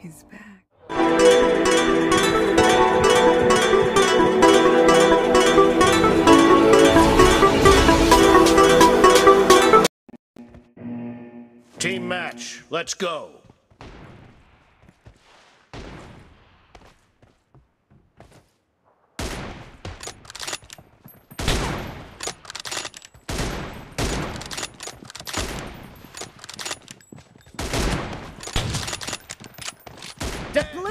He's back. Team match, let's go.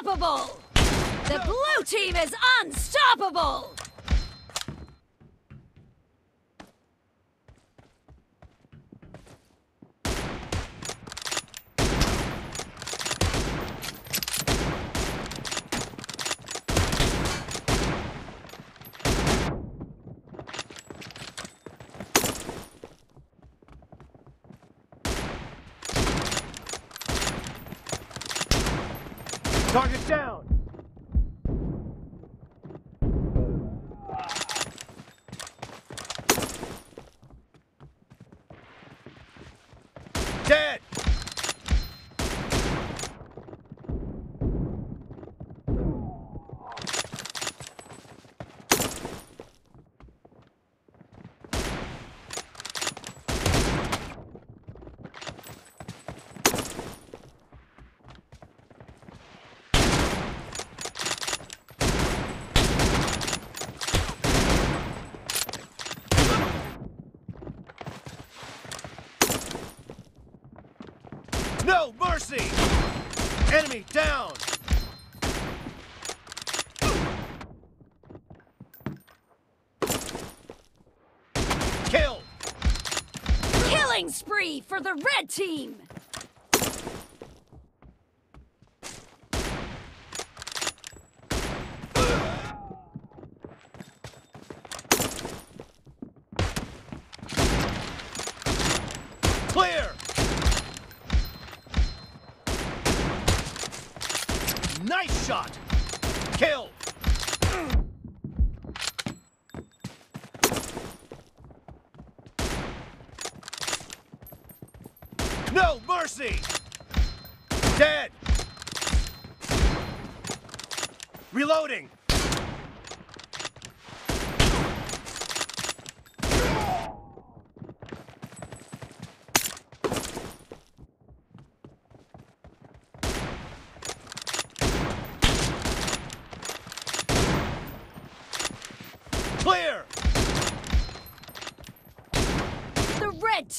unstoppable! The blue team is unstoppable! Target down! Dead! No mercy! Enemy down! Kill! Killing spree for the red team! Clear! Nice shot! Kill! No mercy! Dead! Reloading! Clear! The red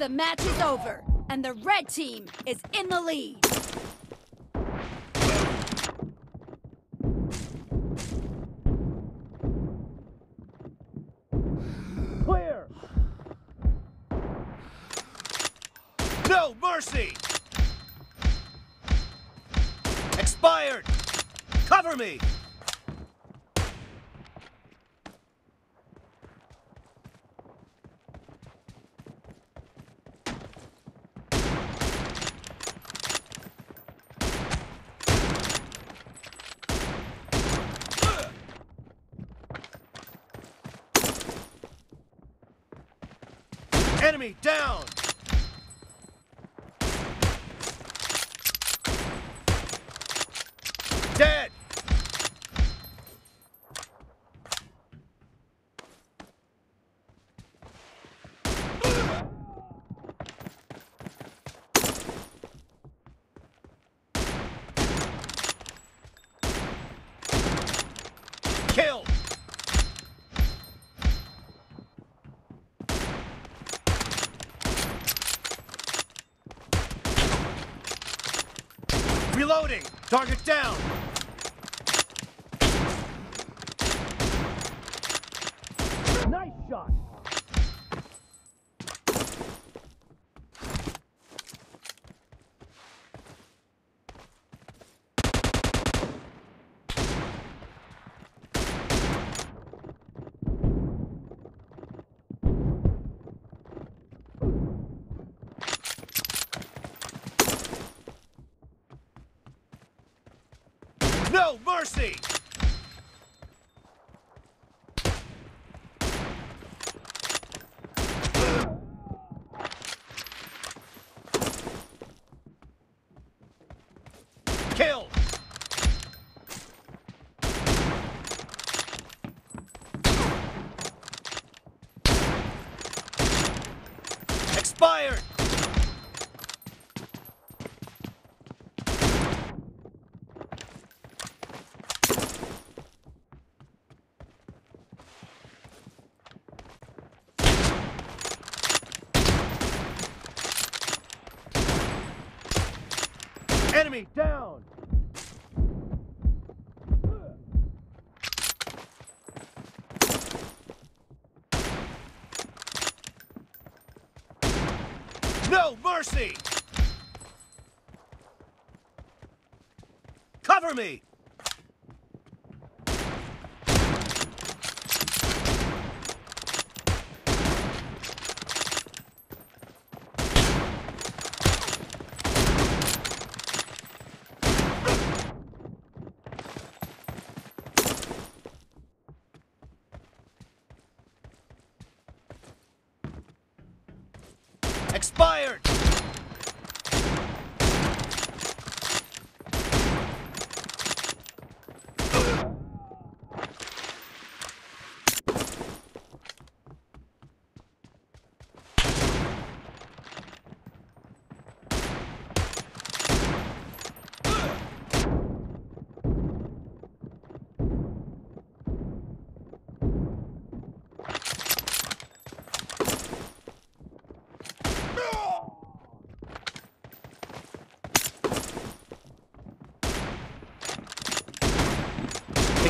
The match is over, and the red team is in the lead. Clear! No mercy! Expired! Cover me! Enemy down! Dead! Killed! Reloading! Target down! Nice shot! No mercy! Kill! Expired! Enemy down! No mercy! Cover me! Expired!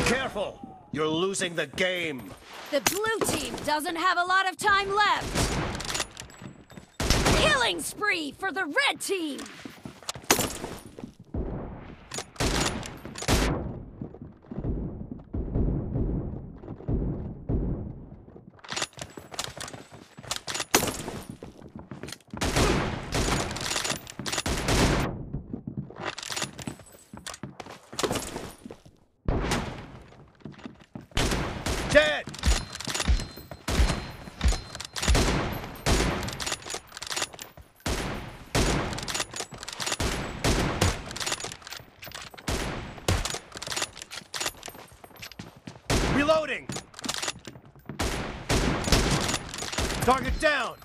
Careful! You're losing the game! The blue team doesn't have a lot of time left. Killing spree for the red team. Dead! Reloading! Target down!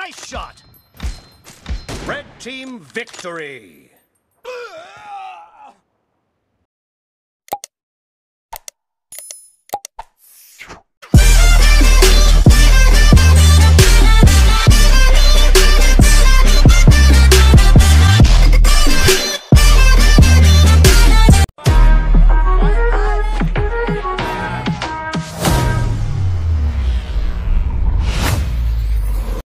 Nice shot! Red team victory!